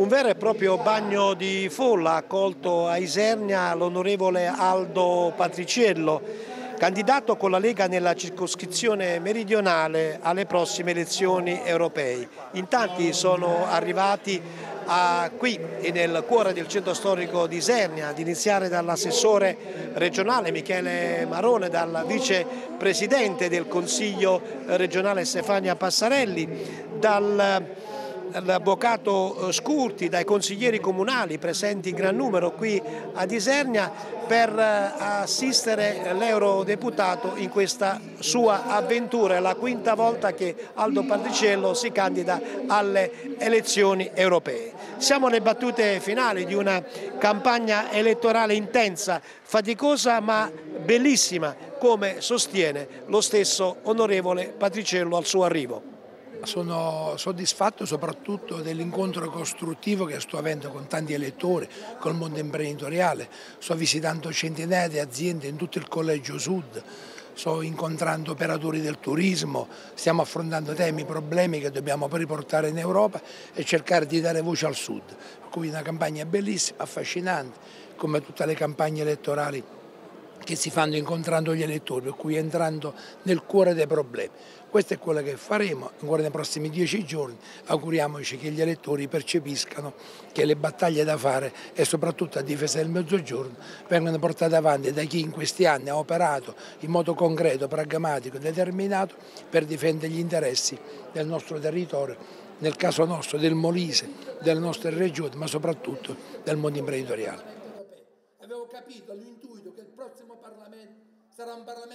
Un vero e proprio bagno di folla ha accolto a Isernia l'onorevole Aldo Patriciello, candidato con la Lega nella circoscrizione meridionale alle prossime elezioni europee. In tanti sono arrivati a, qui nel cuore del centro storico di Isernia, ad iniziare dall'assessore regionale Michele Marone, dal vicepresidente del Consiglio regionale Stefania Passarelli, dal dall'avvocato eh, Scurti, dai consiglieri comunali presenti in gran numero qui ad Isernia per eh, assistere l'eurodeputato in questa sua avventura. È la quinta volta che Aldo Patriciello si candida alle elezioni europee. Siamo alle battute finali di una campagna elettorale intensa, faticosa ma bellissima, come sostiene lo stesso onorevole Patriciello al suo arrivo. Sono soddisfatto soprattutto dell'incontro costruttivo che sto avendo con tanti elettori, col mondo imprenditoriale. Sto visitando centinaia di aziende in tutto il Collegio Sud, sto incontrando operatori del turismo, stiamo affrontando temi, problemi che dobbiamo riportare in Europa e cercare di dare voce al Sud. Per cui una campagna bellissima, affascinante, come tutte le campagne elettorali che si fanno incontrando gli elettori, per cui entrando nel cuore dei problemi. Questo è quello che faremo ancora nei prossimi dieci giorni. Auguriamoci che gli elettori percepiscano che le battaglie da fare e soprattutto a difesa del mezzogiorno vengono portate avanti da chi in questi anni ha operato in modo concreto, pragmatico e determinato per difendere gli interessi del nostro territorio, nel caso nostro del Molise, delle nostre regioni, ma soprattutto del mondo imprenditoriale. Capito, l'intuito che il prossimo Parlamento sarà un Parlamento